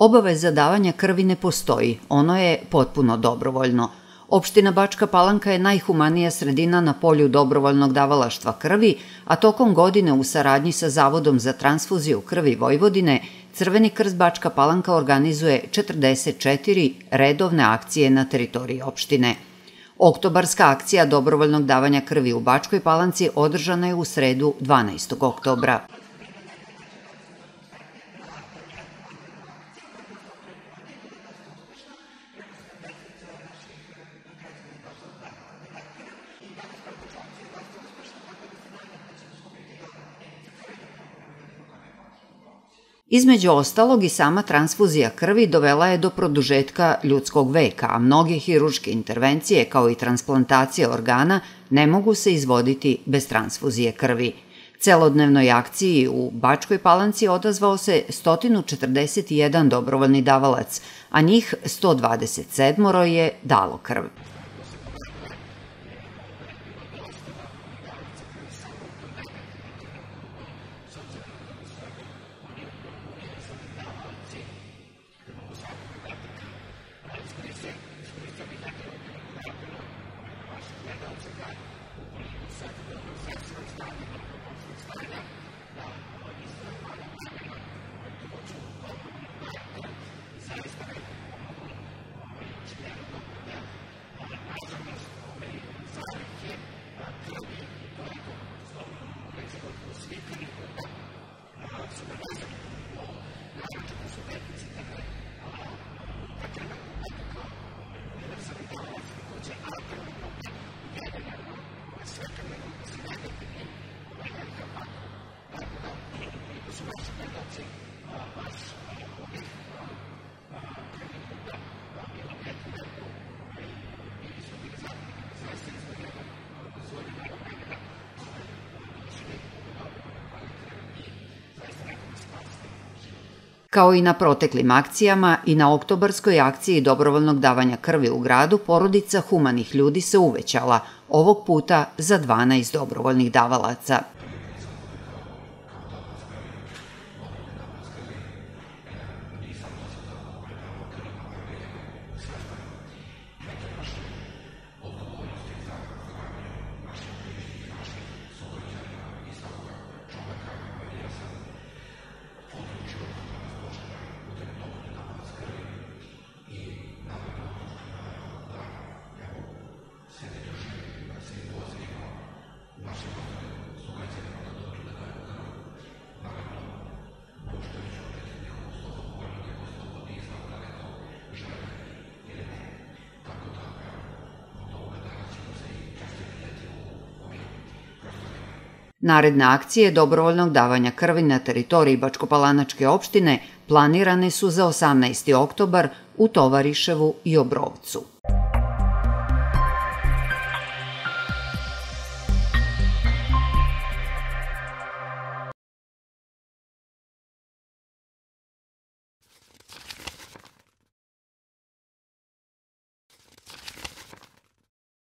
Obaveza davanja krvi ne postoji, ono je potpuno dobrovoljno. Opština Bačka Palanka je najhumanija sredina na polju dobrovoljnog davalaštva krvi, a tokom godine u saradnji sa Zavodom za transfuziju krvi Vojvodine, Crveni krst Bačka Palanka organizuje 44 redovne akcije na teritoriji opštine. Oktobarska akcija dobrovoljnog davanja krvi u Bačkoj Palanci održana je u sredu 12. oktobra. Između ostalog i sama transfuzija krvi dovela je do produžetka ljudskog veka, a mnoge hiruške intervencije kao i transplantacije organa ne mogu se izvoditi bez transfuzije krvi. Celodnevnoj akciji u Bačkoj palanci odazvao se 141 dobrovoljni davalac, a njih 127 je dalo krv. Kao i na proteklim akcijama i na oktobarskoj akciji dobrovoljnog davanja krvi u gradu, porodica humanih ljudi se uvećala, ovog puta za 12 dobrovoljnih davalaca. Naredne akcije dobrovoljnog davanja krvi na teritoriji Bačkopalanačke opštine planirane su za 18. oktobar u Tovariševu i Obrovcu.